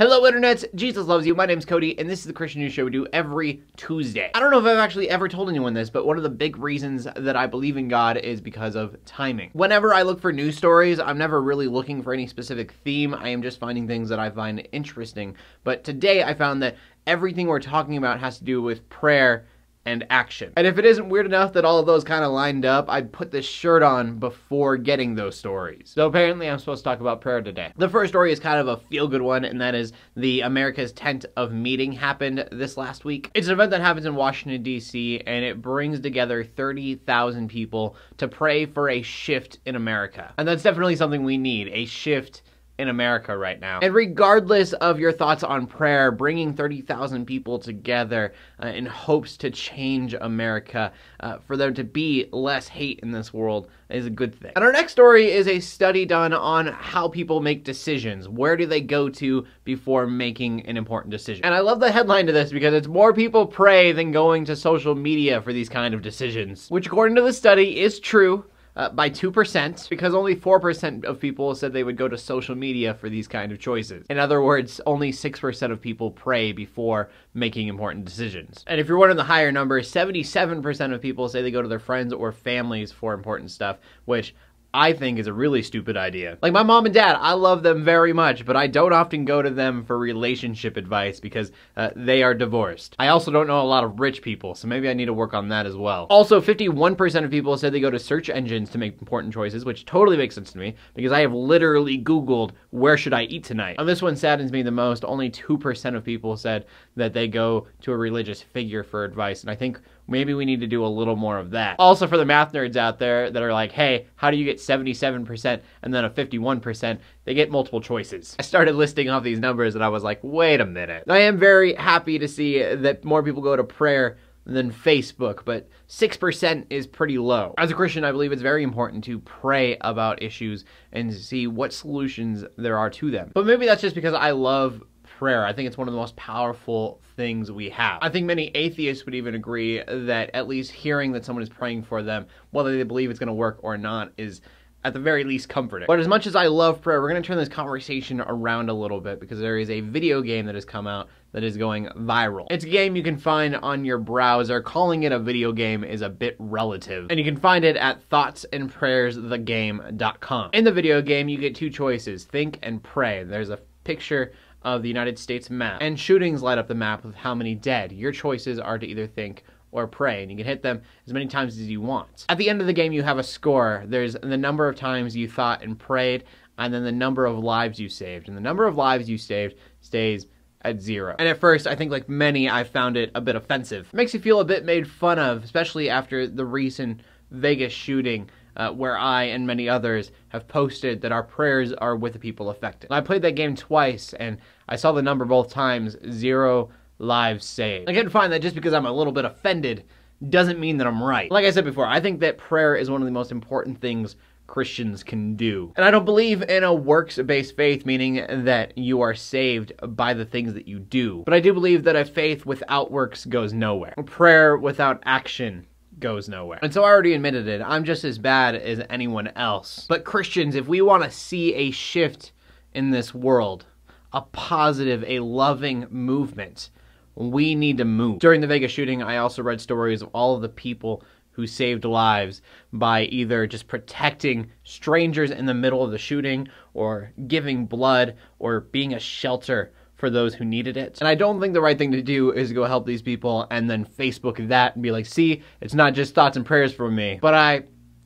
Hello internets, Jesus loves you. My name's Cody and this is the Christian News Show we do every Tuesday. I don't know if I've actually ever told anyone this, but one of the big reasons that I believe in God is because of timing. Whenever I look for news stories, I'm never really looking for any specific theme. I am just finding things that I find interesting. But today I found that everything we're talking about has to do with prayer and action. And if it isn't weird enough that all of those kind of lined up, I'd put this shirt on before getting those stories. So apparently I'm supposed to talk about prayer today. The first story is kind of a feel-good one, and that is the America's Tent of Meeting happened this last week. It's an event that happens in Washington, D.C., and it brings together 30,000 people to pray for a shift in America. And that's definitely something we need, a shift in America right now. And regardless of your thoughts on prayer, bringing 30,000 people together uh, in hopes to change America, uh, for there to be less hate in this world is a good thing. And our next story is a study done on how people make decisions. Where do they go to before making an important decision? And I love the headline to this because it's more people pray than going to social media for these kind of decisions, which according to the study is true uh, by 2% because only 4% of people said they would go to social media for these kind of choices. In other words, only 6% of people pray before making important decisions. And if you're one of the higher numbers, 77% of people say they go to their friends or families for important stuff, which I think is a really stupid idea. Like my mom and dad, I love them very much, but I don't often go to them for relationship advice because uh, they are divorced. I also don't know a lot of rich people, so maybe I need to work on that as well. Also, 51% of people said they go to search engines to make important choices, which totally makes sense to me because I have literally Googled where should I eat tonight. And this one saddens me the most. Only 2% of people said that they go to a religious figure for advice, and I think maybe we need to do a little more of that. Also for the math nerds out there that are like, hey, how do you get 77% and then a 51%? They get multiple choices. I started listing off these numbers and I was like, wait a minute. I am very happy to see that more people go to prayer than Facebook, but 6% is pretty low. As a Christian, I believe it's very important to pray about issues and see what solutions there are to them. But maybe that's just because I love prayer. I think it's one of the most powerful things we have. I think many atheists would even agree that at least hearing that someone is praying for them, whether they believe it's going to work or not, is at the very least comforting. But as much as I love prayer, we're going to turn this conversation around a little bit because there is a video game that has come out that is going viral. It's a game you can find on your browser. Calling it a video game is a bit relative. And you can find it at thoughtsandprayersthegame.com. In the video game, you get two choices, think and pray. There's a picture of the United States map. And shootings light up the map with how many dead. Your choices are to either think or pray, and you can hit them as many times as you want. At the end of the game, you have a score. There's the number of times you thought and prayed, and then the number of lives you saved. And the number of lives you saved stays at zero. And at first, I think like many, I found it a bit offensive. It makes you feel a bit made fun of, especially after the recent Vegas shooting uh, where I and many others have posted that our prayers are with the people affected. I played that game twice and I saw the number both times, zero lives saved. I can find that just because I'm a little bit offended doesn't mean that I'm right. Like I said before, I think that prayer is one of the most important things Christians can do. And I don't believe in a works-based faith, meaning that you are saved by the things that you do. But I do believe that a faith without works goes nowhere. Prayer without action goes nowhere. And so I already admitted it. I'm just as bad as anyone else. But Christians, if we want to see a shift in this world, a positive, a loving movement, we need to move. During the Vegas shooting, I also read stories of all of the people who saved lives by either just protecting strangers in the middle of the shooting or giving blood or being a shelter for those who needed it. And I don't think the right thing to do is go help these people and then Facebook that and be like, see, it's not just thoughts and prayers for me. But I,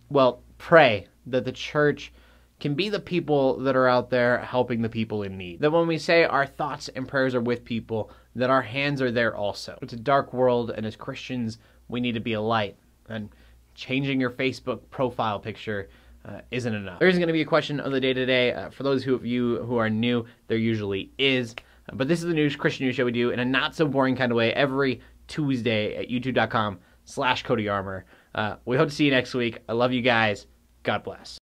well, pray that the church can be the people that are out there helping the people in need. That when we say our thoughts and prayers are with people, that our hands are there also. It's a dark world, and as Christians, we need to be a light. And changing your Facebook profile picture uh, isn't enough. There isn't going to be a question of the day today. Uh, for those of you who are new, there usually is. But this is the news Christian news show we do in a not so boring kind of way every Tuesday at youtube.com slash Cody Armour. Uh, we hope to see you next week. I love you guys. God bless.